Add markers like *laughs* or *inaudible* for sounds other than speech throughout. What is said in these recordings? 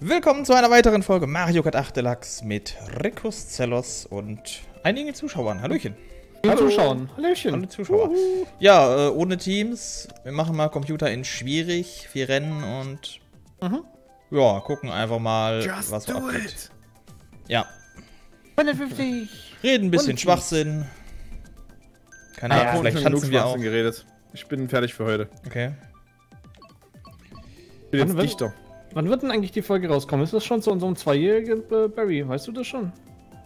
Willkommen zu einer weiteren Folge Mario Kart 8 Deluxe mit Rikus Zellos und einigen Zuschauern. Hallöchen. Hallo Zuschauern. Hallöchen. Hallo Zuschauer. Ja, äh, ohne Teams. Wir machen mal Computer in schwierig, vier Rennen und Mhm. ja, gucken einfach mal, Just was so abgeht. it. Ja, 150. reden ein bisschen Und- Schwachsinn. Keine Ah, Ahnung, ja, vielleicht tanzen wir auch. Geredet. Ich bin fertig für heute. Okay. Ich bin jetzt Dichter. Wann wird denn eigentlich die Folge rauskommen? Ist das schon zu unserem zweijährigen äh, Barry? Weißt du das schon?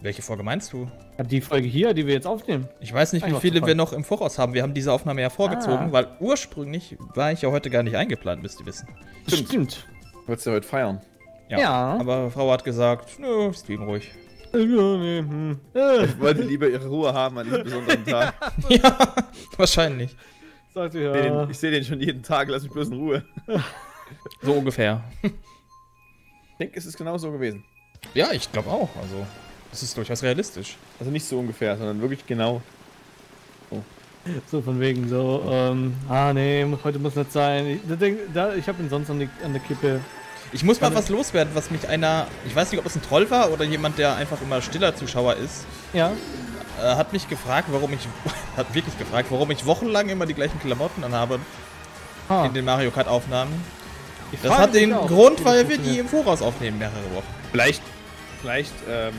Welche Folge meinst du? Ja, die Folge hier, die wir jetzt aufnehmen. Ich weiß nicht, wie Einfach viele Zufall. wir noch im Voraus haben. Wir haben diese Aufnahme ja vorgezogen, Ah. weil ursprünglich war ich ja heute gar nicht eingeplant, müsst ihr wissen. Stimmt. Stimmt. Wolltest du heute feiern? Ja. Aber Frau hat gesagt, nö, stream ruhig. Ja, nee, hm. Äh, Ich wollte lieber ihre Ruhe haben an diesem besonderen *laughs* Tag. *laughs* ja, wahrscheinlich. sagt sie Ich seh ja. den- Ich sehe den schon jeden Tag, lass mich bloß in Ruhe. *laughs* So ungefähr. Ich denke, es ist genau so gewesen. Ja, ich glaube auch. Also, das ist durchaus realistisch. Also nicht so ungefähr, sondern wirklich genau. So von wegen so, ähm, ah nee, heute muss nicht sein. Ich, da, ich habe ihn sonst an, die, an der Kippe. Ich muss mal was loswerden, was mich einer, ich weiß nicht, ob es ein Troll war oder jemand, der einfach immer stiller Zuschauer ist, Ja. äh, hat mich gefragt, warum ich, *laughs* hat wirklich gefragt, warum ich wochenlang immer die gleichen Klamotten anhabe Ah, in den Mario Kart Aufnahmen. Ich Das hat den Grund, weil wir die im Voraus aufnehmen, mehrere Wochen. Vielleicht, vielleicht, ähm,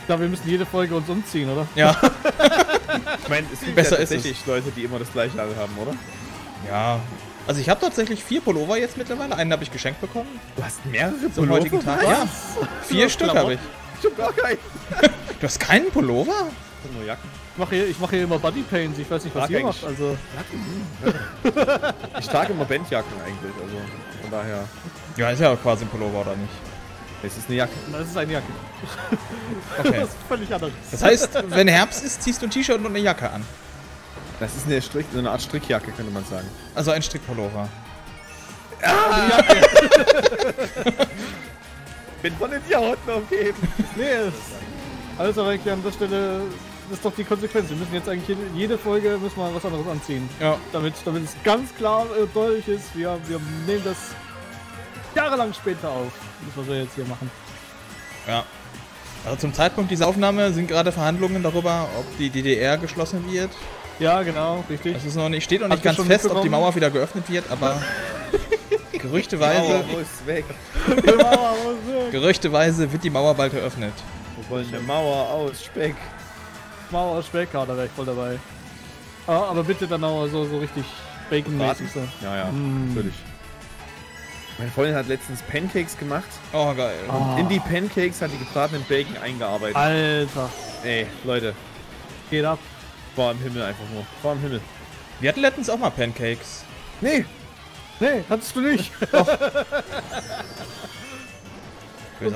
Ich glaube, wir müssen jede Folge uns umziehen, oder? Ja. *laughs* ich meine, es gibt Besser ja ist es. tatsächlich Leute, die immer das gleiche haben, oder? Ja. Also ich habe tatsächlich vier Pullover jetzt mittlerweile. Einen habe ich geschenkt bekommen Du hast mehrere zum heutigen Tag. Ja, vier Was? Stück habe ich. Ich hab gar keinen. *laughs* Du hast keinen Pullover? Das sind nur Jacken. Ich mache hier, ich mach hier immer Bodypaints, ich weiß nicht, was Mag ihr macht. Also, Ich trage immer Bandjacken eigentlich, also daher. Ja, ist ja quasi ein Pullover, oder nicht? Es ist eine Jacke. das ist eine Jacke. Okay. *laughs* Das ist völlig anders. Das heißt, wenn Herbst ist, ziehst du ein T-Shirt und eine Jacke an. Das ist eine, Strick, so eine Art Strickjacke, könnte man sagen. Also ein Strickpullover. *laughs* Bin von den Idioten umgeben. Nee, es alles aber eigentlich an der Stelle, ist doch die Konsequenz. Wir müssen jetzt eigentlich jede, jede Folge müssen wir was anderes anziehen. Ja. Damit, damit es ganz klar äh, deutlich ist, wir, wir nehmen das jahrelang später auf. Das, was wir jetzt hier machen. Ja. Also zum Zeitpunkt dieser Aufnahme sind gerade Verhandlungen darüber, ob die DDR geschlossen wird. Ja, genau, richtig. Das ist noch nicht, steht noch nicht Habt ganz fest, ob die? Mauer wieder geöffnet wird, aber *laughs* Mauer gerüchteweise, muss weg. gerüchteweise wird die Mauer bald eröffnet. Wir wollen eine Mauer aus Speck. Mauer aus Speck, da wäre ich voll dabei. Ah, aber bitte dann auch so, so richtig Bacon-mäßig so. Ja, ja, Mm. natürlich. Meine Freundin hat letztens Pancakes gemacht. Oh, geil. Ah. In die Pancakes hat die gebratenen Bacon eingearbeitet. Alter, Ey, Leute, geht ab. war im Himmel einfach nur. War im Himmel. Wir hatten letztens auch mal Pancakes. Nee, Nee, hattest du nicht. *laughs* Böser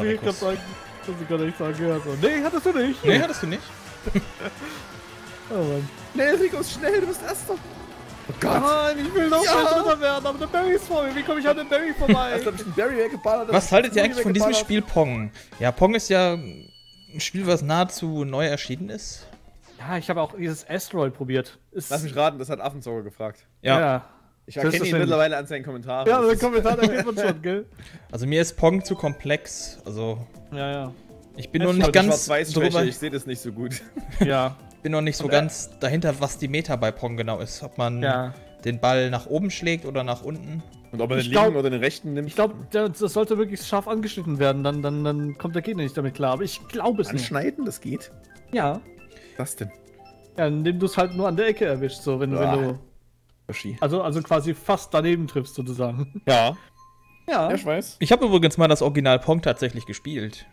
Okay, ich gerade nicht sagen gehört. Nee, hattest du nicht. Nee, hattest du nicht? *laughs* Oh Mann. schnell, Rikus, schnell, du bist Erster. Oh Gott. Nein, ich will noch Ja. mal Dritter werden, aber der Barry ist vor mir. Wie komme ich an den Barry vorbei? Hab ich den Barry weggeballert. Was haltet ihr eigentlich von diesem. Spiel Pong? Ja, Pong ist ja ein Spiel, was nahezu neu erschienen ist. ja, ich habe auch dieses Asteroid probiert. Ist, Lass mich raten, das hat Affenzauger gefragt. Ja, ja. Ich erkenne ihn mittlerweile an seinen Kommentaren. Ja, ist- Kommentar, der kennt man schon, gell? also mir ist Pong zu komplex. Also Ja, ja. Ich bin noch nicht ganz drüber, ich sehe das nicht so gut. *laughs* Ja, bin noch nicht so Und, äh, ganz dahinter, was die Meta bei Pong genau ist. Ob man ja. den Ball nach oben schlägt oder nach unten. Und ob er den Ich linken glaub- oder den rechten nimmt, Ich glaube, das sollte wirklich scharf angeschnitten werden, dann, dann, dann kommt der Gegner nicht damit klar. Aber ich glaube es nicht. anschneiden, das geht. Ja. Was denn? Ja, indem du es halt nur an der Ecke erwischst, so wenn, du- wenn Ah. du. Yoshi. Also, also quasi fast daneben triffst, sozusagen. Ja, Ja. ja, ich weiß. Ich habe übrigens mal das Original Pong tatsächlich gespielt.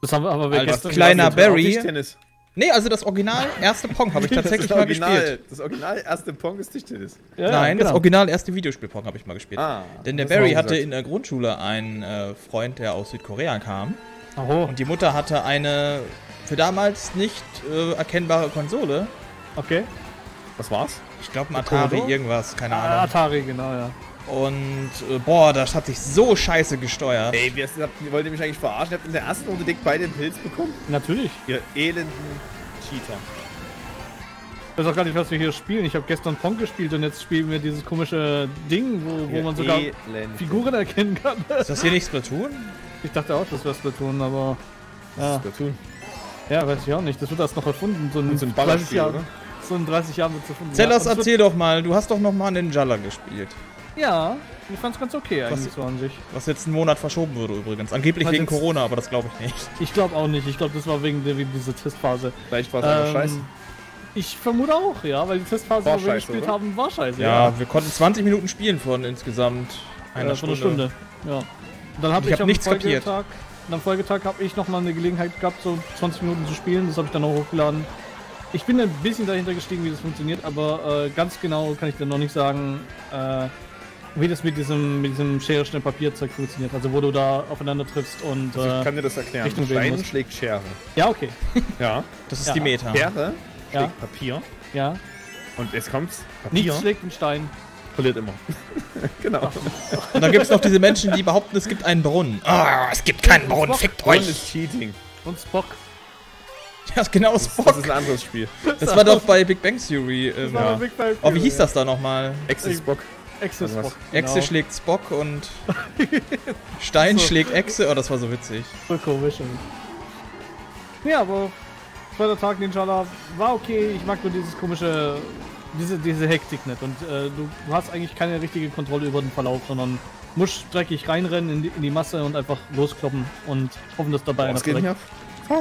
Das haben wir aber Als gestern kleiner. Barry- Tischtennis. Nee, also das Original erste Pong habe ich *laughs* tatsächlich das mal Original, gespielt. Das Original erste Pong ist Tischtennis. Ja, Nein, genau. das Original erste Videospiel Pong habe ich mal gespielt. Ah. Denn der das Barry hatte in der Grundschule einen äh, Freund, der aus Südkorea kam. Oho, Und die Mutter hatte eine für damals nicht äh, erkennbare Konsole. okay. Was war's? Ich glaube ein Atari irgendwas, keine Ah, Ahnung. Atari, genau, ja. Und äh, boah, das hat sich so scheiße gesteuert. Ey, ihr wollt ihr mich eigentlich verarschen? Ihr habt in der ersten Runde dick beide den Pilz bekommen? Natürlich. Ihr elenden Cheater. weiß auch gar nicht, was wir hier spielen. Ich habe gestern Pong gespielt und jetzt spielen wir dieses komische Ding, wo, wo man sogar Elend. Figuren erkennen kann. Ist das hier nicht Splatoon? Ich dachte auch, das wäre Splatoon, aber. Ja, Splatoon. ja, weiß ich auch nicht. Das wird erst noch erfunden. So in, So ein 30 Ballerspiel, Jahren. oder? So in 30 Jahren wird es erfunden. Zellos, ja, erzähl doch mal, du hast doch noch mal einen Jalla gespielt. Ja, ich fand's ganz okay eigentlich Was- so an sich. Was jetzt einen Monat verschoben wurde übrigens. Angeblich Was wegen jetzt- Corona, aber das glaube ich nicht. Ich glaube auch nicht. Ich glaube, das war wegen, der, wegen dieser Testphase. Vielleicht war es einfach Ähm, scheiße. Ich vermute auch, ja, weil die Testphase, wo wir gespielt oder? haben, war scheiße. Ja, wir konnten 20 Minuten spielen von insgesamt einer Äh, von Stunde. einer Stunde. Ja. Und dann habe Ich ich, hab am nichts kapiert. Folgetag, und am Folgetag habe ich nochmal eine Gelegenheit gehabt, so 20 Minuten zu spielen. Das habe ich dann auch hochgeladen. Ich bin ein bisschen dahinter gestiegen, wie das funktioniert, aber äh, ganz genau kann ich dir noch nicht sagen, äh, wie das mit diesem, mit diesem Schere, Schnell, Papierzeug funktioniert. Also wo du da aufeinander triffst und. Also ich Äh, kann dir das erklären. Richtung Stein musst. schlägt Schere. ja, okay. *laughs* Ja. Das ist Ja. die Meta. Schere Ja. schlägt Papier. Ja. Und jetzt kommt's. Papier Nichts schlägt den Stein. verliert immer. *laughs* genau. Und dann gibt es noch diese Menschen, die behaupten, es gibt einen Brunnen. Ah, es gibt keinen Brunnen, fickt Und euch. ist Cheating. Und Spock. *laughs* Ja, genau, Das Spock. ist ein anderes Spiel. Das war doch bei Big Bang Theory. Ähm, Das war ja. bei Big Bang oh, wie hieß Theory, das da nochmal? Exis Spock. Ja. Exe Also? Spock. Echse genau. schlägt Spock und *laughs* Stein So. schlägt Echse. Oh, das war so witzig. Voll komisch. Ja, aber zweiter Tag Ninjala war okay. Ich mag nur dieses komische, diese, diese Hektik nicht. Und äh, du, du hast eigentlich keine richtige Kontrolle über den Verlauf, sondern musst dreckig reinrennen in die, in die Masse und einfach loskloppen und hoffen, dass dabei einer geht verreckt. hier?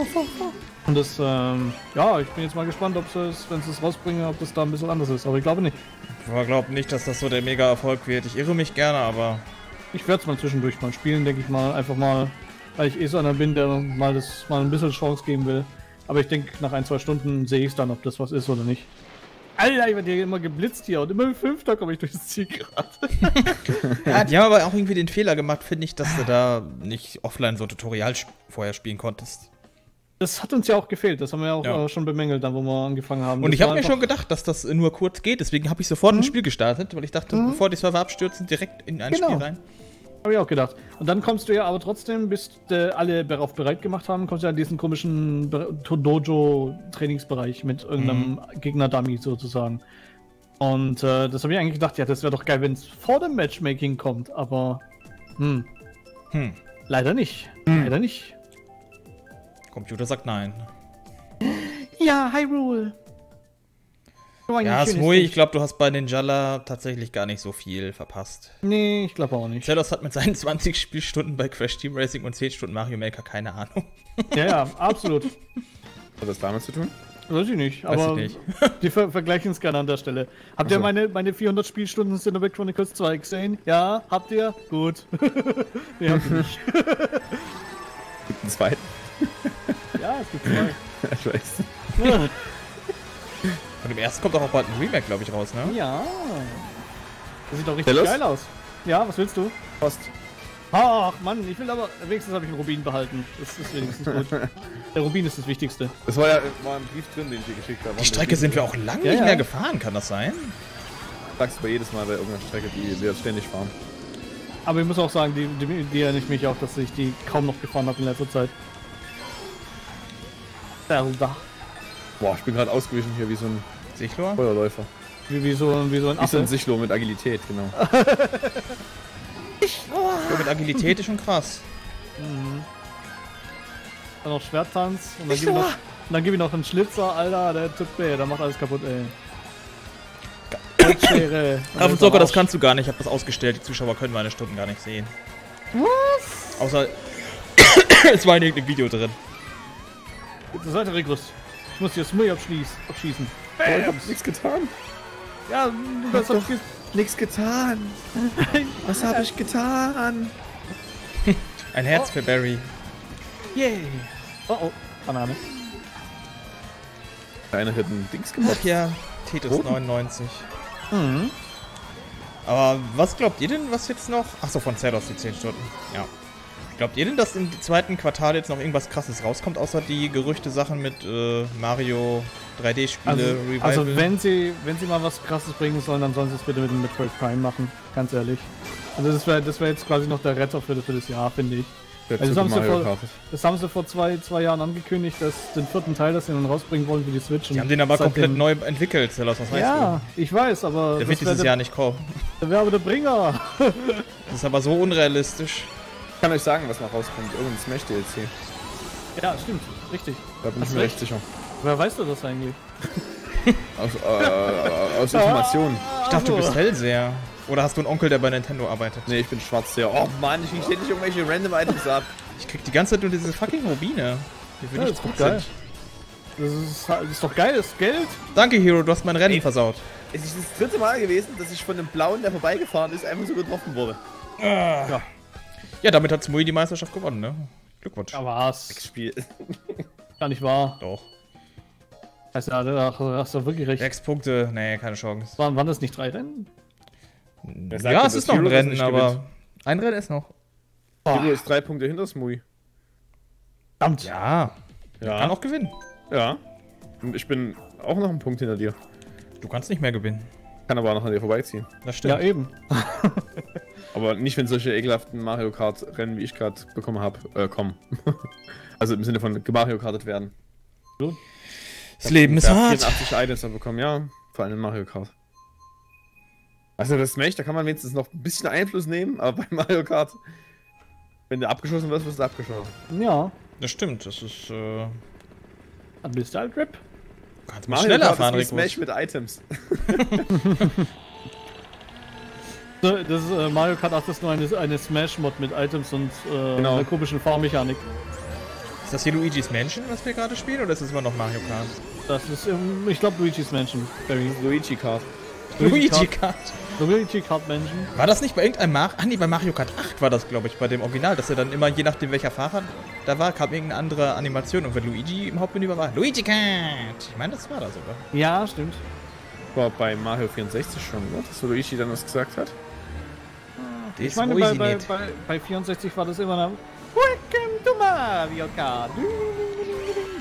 Und das, ähm, ja, ich bin jetzt mal gespannt, ob sie es, wenn sie es rausbringen, ob das da ein bisschen anders ist. Aber ich glaube nicht. Ich glaube nicht, dass das so der Mega-Erfolg wird. Ich irre mich gerne, aber Ich werde es mal zwischendurch mal spielen, denke ich mal. Einfach mal, weil ich eh so einer bin, der mal das mal ein bisschen Chance geben will. Aber ich denke, nach ein, zwei Stunden sehe ich dann, ob das was ist oder nicht. Alter, ich werde hier immer geblitzt hier und immer im Fünfter komme ich durchs Ziel gerade. *laughs* Ja, die haben aber auch irgendwie den Fehler gemacht, finde ich, dass du da nicht offline so ein Tutorial vorher spielen konntest. Das hat uns ja auch gefehlt, das haben wir ja auch Ja. äh, schon bemängelt, dann wo wir angefangen haben. Und Das ich habe mir schon gedacht, dass das nur kurz geht, deswegen habe ich sofort ein Spiel gestartet, weil ich dachte, bevor die Server abstürzen, direkt in ein Genau. Spiel rein. Hab ich auch gedacht. Und dann kommst du ja aber trotzdem, bis äh, alle darauf bereit gemacht haben, kommst du ja in diesen komischen Be- Dojo-Trainingsbereich mit irgendeinem Gegner-Dummy sozusagen. Und äh, das habe ich eigentlich gedacht, ja, das wäre doch geil, wenn es vor dem Matchmaking kommt, aber hm, Hm. leider nicht. Leider nicht. Computer sagt nein. Ja, Hyrule. So Ja, Smui, ich glaube, du hast bei Ninjala tatsächlich gar nicht so viel verpasst. Nee, ich glaube auch nicht. Zelos hat mit seinen *laughs* 20 Spielstunden bei Crash Team Racing und 10 Stunden Mario Maker keine Ahnung. *laughs* Ja, ja, absolut. Hat das damit zu tun? Weiß ich nicht, Weiß aber ich nicht. *laughs* die ver vergleichen es gerne an der Stelle. Habt ihr so. meine, meine 400 Spielstunden Cinematic Chronicles 2 gesehen? Ja, habt ihr? Gut. nee, habt ihr nicht. Gibt einen zweiten? Ja, es gibt zwei. *laughs* Ich weiß. Ja. *laughs* Und im ersten kommt auch bald ein Remake, glaube ich, raus, ne? ja. Das sieht doch richtig Los? geil aus. Ja, was willst du? Post. Ach Mann, ich will aber, wenigstens habe ich einen Rubin behalten. Das ist wenigstens gut. *laughs* Der Rubin ist das Wichtigste. Das war ja war ein Brief drin, den ich dir geschickt habe. Die Strecke sind wir auch lange Ja, nicht ja. mehr gefahren, kann das sein? Sagst du bei jedes Mal bei irgendeiner Strecke, die wir ständig fahren. Aber ich muss auch sagen, die, die, die erinnere ich mich auch, dass ich die kaum noch gefahren habe in letzter Zeit. Zelda. Boah, ich bin gerade ausgewichen hier wie so ein Sichlor? Feuerläufer. Wie, wie, so, wie so ein Wie so ein Affe. Sichlo mit Agilität, genau. *laughs* So, mit Agilität ist schon krass. Mhm. Dann noch Schwerttanz und dann gib ich noch, und dann gib ich noch einen Schlitzer, Alter, der tut weh, der macht alles kaputt, ey. *laughs* Und Aber am das kannst du gar nicht. Ich habe das ausgestellt. Die Zuschauer können meine Stunden gar nicht sehen. Was? Außer *coughs* es war in irgendeinem Video drin. Zur Seite, Regrus. Ich muss hier Smui abschließen. abschießen. Oh, ich hab nichts getan. Ja, du kannst doch. Nichts getan. *laughs* Was habe ich getan? *laughs* Ein Herz für Barry. Yay. Oh oh, Banane. Der eine hat ein Dings gemacht. Ach ja, Tetris Roten. 99. Mhm. Aber was glaubt ihr denn, was jetzt noch? Achso, von Zeros die 10 Stunden. Ja. Glaubt ihr denn, dass im zweiten Quartal jetzt noch irgendwas krasses rauskommt, außer die Gerüchte Sachen mit äh, Mario 3D-Spiele, Also, Revival? also wenn sie wenn sie mal was krasses bringen sollen, dann sollen sie es bitte mit dem Metroid Prime machen, ganz ehrlich. Also das wäre das wäre jetzt quasi noch der Retter für, für das Jahr, finde ich. Also Super haben vor-. Das haben sie vor zwei, zwei Jahren angekündigt, dass den vierten Teil, das sie dann rausbringen wollen für die Switch. Die haben den aber seitdem- komplett neu entwickelt, Zelos, was weißt Ja, ich weiß, aber du? Der das wird dieses der, Jahr nicht kommen. der, wäre aber der Bringer. Das ist aber so unrealistisch. Ich kann euch sagen, was noch rauskommt. Irgendein Smash DLC. Ja, stimmt, richtig. Da bin Hast ich mir recht. recht sicher. Wer weißt du das eigentlich? *laughs* Aus, äh, aus Informationen. Ich dachte, du Also. bist Hellseher. Oder hast du einen Onkel, der bei Nintendo arbeitet? Nee, ich bin schwarz sehr. Oh Mann, ich krieg ständig irgendwelche random Items ab. Ich krieg die ganze Zeit nur diese fucking Rubine. Die für Ja, doch gut geil. Das ist, das ist doch geil, das Geld. Danke, Hero, du hast mein Rennen Ey. versaut. Es ist das dritte Mal gewesen, dass ich von dem Blauen, der vorbeigefahren ist, einfach so getroffen wurde. Ja, damit hat Smui die Meisterschaft gewonnen, ne? Glückwunsch. Ja, was? Spiel. *laughs* Gar nicht wahr. Doch. Also, ja, da hast du wirklich recht. Sechs Punkte, nee, keine Chance. Waren, waren das nicht drei Rennen? sagt Ja, es ist noch ein Hero Rennen, aber gewinnt? ein Rennen ist noch. Hero ist drei Punkte hinter Smui. Verdammt. Ja, kann Ja. auch gewinnen. Ja. Und ich bin auch noch einen Punkt hinter dir. Du kannst nicht mehr gewinnen. Kann aber auch noch an dir vorbeiziehen. Das stimmt. Ja, eben. *laughs* Aber nicht, wenn solche ekelhaften Mario Kart Rennen, wie ich gerade bekommen habe, äh, kommen. *laughs* also im Sinne von Mario Kartet werden. das Leben ist hart. 84 Items bekommen, ja. Vor allem in Mario Kart. Also das Smash, da kann man wenigstens noch ein bisschen Einfluss nehmen, aber bei *laughs* Mario Kart, wenn du abgeschossen wirst, wirst du abgeschossen. Ja. Das stimmt, das ist, äh, Dann bist du halt Rip. Kannst mal Mario schneller Kart fahren, ist. Smash mit Items. *laughs* Das ist, äh, Mario Kart 8 ist nur eine, eine Smash-Mod mit Items und äh, Genau. einer komischen Fahrmechanik. Ist das hier Luigi's Mansion, was wir gerade spielen, oder ist es immer noch Mario Kart? Das ist, ähm, ich glaube, Luigi's Mansion. Barry. Luigi Kart. Luigi Kart. Luigi Kart Mansion. War das nicht bei irgendeinem Mario... Ah nee, bei Mario Kart 8 war das, glaube ich, bei dem Original, dass er dann immer, je nachdem welcher Fahrer da war, kam irgendeine andere Animation und wenn Luigi im Hauptmenü war, Luigi Kart. Ich meine, das war das sogar. Ja, stimmt. War bei Mario 64 schon, oder? Dass Luigi dann was gesagt hat. Das Ich meine, bei, bei, nicht. bei, bei 64 war das immer noch Welcome to Mario Kart.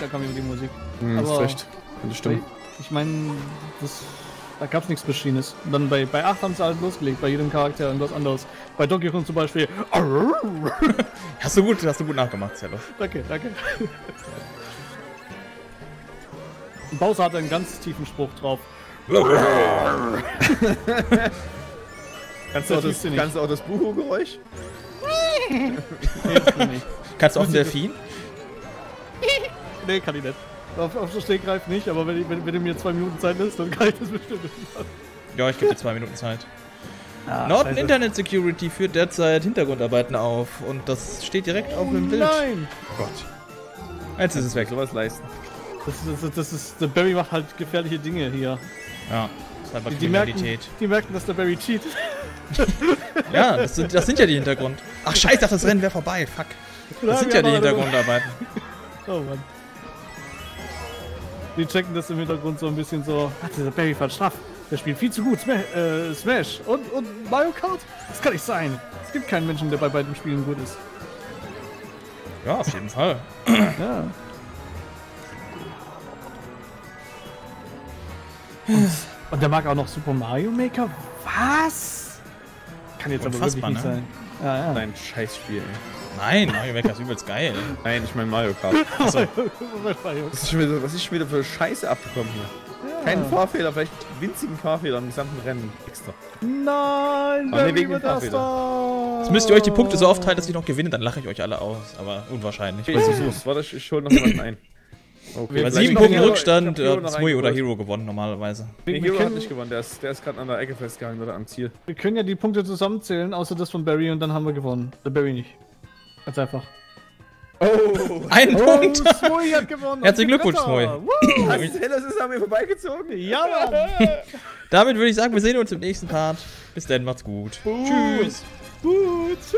Da kam immer die Musik. Hm, Aber- ist recht. Das stimmt. Ich meine, das, da gab es nichts Verschiedenes. Und dann bei, bei 8 haben sie halt losgelegt, bei jedem Charakter irgendwas anderes. Bei Donkey Kong zum Beispiel. *laughs* Hast du gut, hast du gut nachgemacht, Zello. Danke, danke. Und Bowser hat einen ganz tiefen Spruch drauf. Kannst du, auch Das kannst du auch das Buhu-Geräusch? Nee. Kannst du auch einen Delfin? Nee, kann ich nicht. Auf, auf den Stegreif nicht, aber wenn, ich, wenn, wenn du mir zwei Minuten Zeit lässt, dann kann ich das bestimmt nicht. Ja, ich gebe dir zwei Minuten Zeit. Ah, Norton scheiße. Internet Security führt derzeit Hintergrundarbeiten auf und das steht direkt auf dem Bild. Nein! Gott. Jetzt ist es weg. Sowas leisten. Das ist, das, das ist, der Barry macht halt gefährliche Dinge hier. Ja, das ist einfach Die, die, merken, die merken, dass der Barry cheatet. *laughs* Ja, das sind, das sind ja die Hintergrund. Ach scheiße, ach, das Rennen wäre vorbei. Fuck. Das sind ja die Hintergrundarbeiten. *laughs* Oh Mann. Die checken das im Hintergrund so ein bisschen so. Ach, dieser Barry fährt straff. Der spielt viel zu gut. Smash, äh, Smash. Und, und Mario Kart? Das kann nicht sein. Es gibt keinen Menschen, der bei beiden Spielen gut ist. Ja, auf jeden Fall. *clears throat* Ja. Und, und der mag auch noch Super Mario Maker? Was? Kann jetzt aber wirklich Unfassbar, nicht ne? sein. Ja, ja. Dein Scheißspiel, ey. Nein, Mario Maker ist übelst geil. Nein, ich meine Mario Kart. *laughs* Mario. Was ist, schon wieder, was ist schon wieder für Scheiße abbekommen hier? Kein Fahrfehler, vielleicht winzigen Fahrfehler im gesamten Rennen extra. Nein, nee, Barry wegen dem. Fahrfehler. Jetzt müsst ihr euch die Punkte so aufteilen, dass ich noch gewinne, dann lache ich euch alle aus. Aber unwahrscheinlich. Ich versuch's. Warte, ich, ich hol noch jemanden ein. Okay. Bei sieben Punkten Rückstand hat Smui oder eingeholt. Hero gewonnen normalerweise. Nee, Hero hat nicht gewonnen, der ist, der ist gerade an der Ecke festgehangen oder am Ziel. wir können ja die Punkte zusammenzählen, außer das von Barry und dann haben wir gewonnen. Der Barry nicht. Ganz einfach. Oh! Ein Punkt! Smui hat gewonnen. Herzlichen Glückwunsch. Smui. Was ist denn? Das ist an mir vorbeigezogen. Ja, Mann. Damit würde ich sagen, wir sehen uns im nächsten Part. Bis dann, macht's gut. Tschüss. Gut, tschüss.